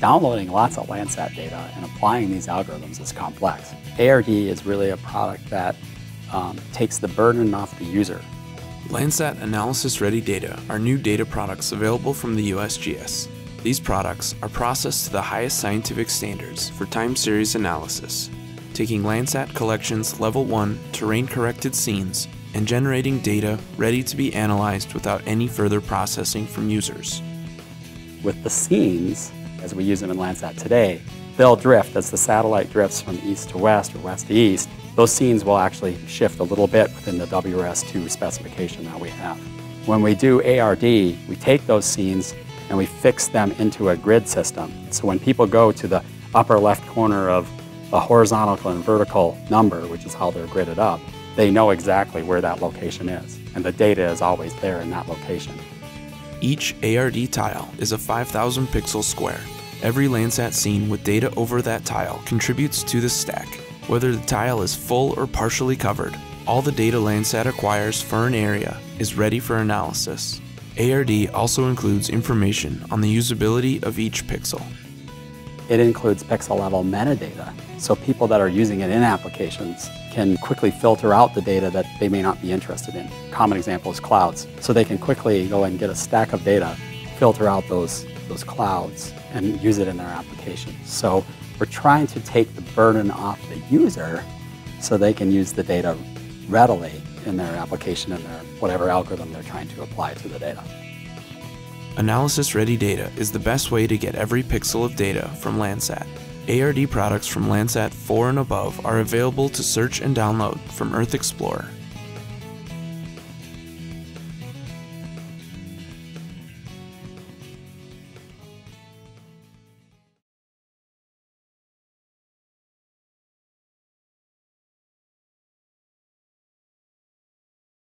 downloading lots of Landsat data and applying these algorithms is complex. ARD is really a product that um, takes the burden off the user. Landsat Analysis Ready Data are new data products available from the USGS. These products are processed to the highest scientific standards for time series analysis, taking Landsat Collection's Level 1 terrain corrected scenes and generating data ready to be analyzed without any further processing from users. With the scenes, as we use them in Landsat today, they'll drift as the satellite drifts from east to west or west to east. Those scenes will actually shift a little bit within the WRS2 specification that we have. When we do ARD, we take those scenes and we fix them into a grid system. So when people go to the upper left corner of a horizontal and vertical number, which is how they're gridded up, they know exactly where that location is. And the data is always there in that location. Each ARD tile is a 5,000 pixel square. Every Landsat scene with data over that tile contributes to the stack. Whether the tile is full or partially covered, all the data Landsat acquires for an area is ready for analysis. ARD also includes information on the usability of each pixel. It includes pixel level metadata, so people that are using it in applications can quickly filter out the data that they may not be interested in. Common example is clouds. So they can quickly go and get a stack of data, filter out those, those clouds, and use it in their application. So we're trying to take the burden off the user so they can use the data readily in their application and their whatever algorithm they're trying to apply to the data. Analysis ready data is the best way to get every pixel of data from Landsat. ARD products from Landsat 4 and above are available to search and download from Earth Explorer